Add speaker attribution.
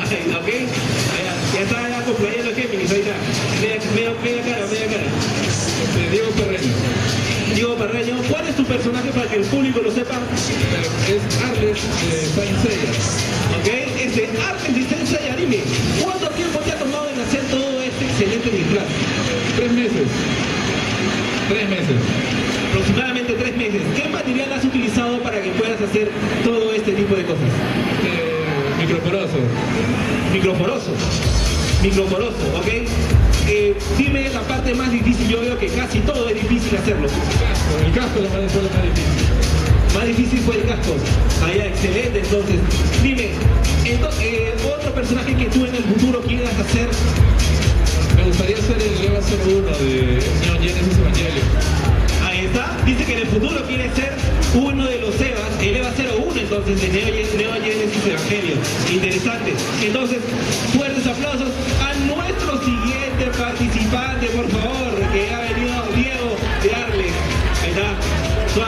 Speaker 1: ya, ok. Allá, ya está allá cumpleaños lo. Media, cara, media cara.
Speaker 2: Este, Diego Perreño.
Speaker 1: Diego Perreño, ¿cuál es tu personaje para que el público lo sepa?
Speaker 2: Es Arles de Saint
Speaker 1: Ok, es de Arles de Saint Seiya, ¿Cuánto tiempo te ha tomado en hacer todo este excelente disfraz?
Speaker 2: Tres meses. Tres meses.
Speaker 1: Aproximadamente tres meses. ¿Qué material has utilizado para que puedas hacer todo este tipo de cosas? Eh,
Speaker 2: microporoso.
Speaker 1: Microporoso. Microporoso, ¿ok? Eh, dime la parte más difícil. Yo veo que casi todo es difícil hacerlo.
Speaker 2: El casco más, fue lo más difícil.
Speaker 1: Más difícil fue el casco. Allá, excelente. Entonces, dime, ento- eh, otro personaje que tú en el futuro quieras hacer.
Speaker 2: Me gustaría ser el EVA 01 de Neon Genesis Evangelion.
Speaker 1: Ahí está. Dice que en el futuro quiere ser entonces este de neogénesis evangelio. Interesante. Entonces, fuertes aplausos a nuestro siguiente participante, por favor, que ha venido Diego de Arles. Ahí está.